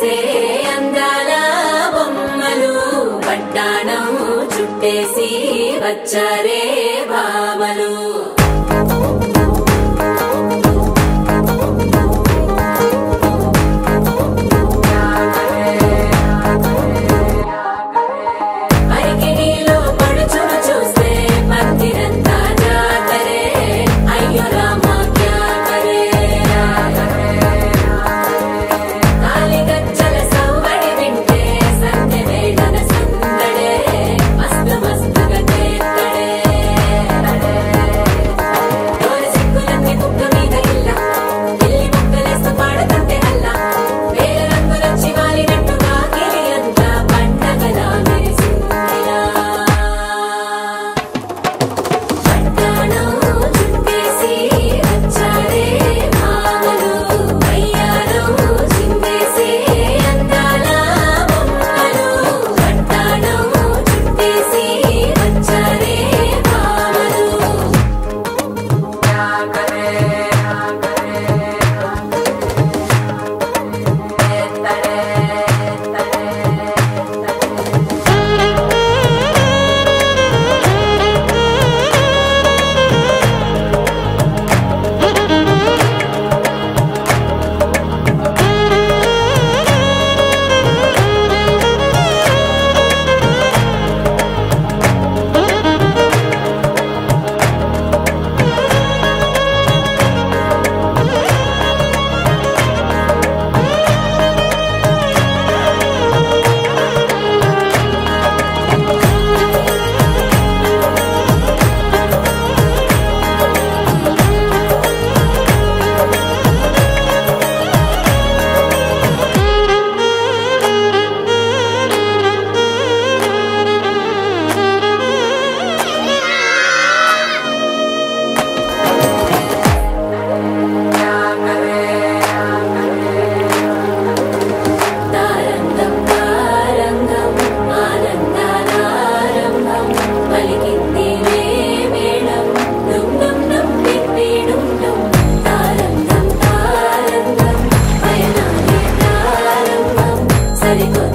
చుట్టేసే అందాల బొమ్మలు పట్టాణం చుట్టేసి వచ్చారే భామలు Let it go.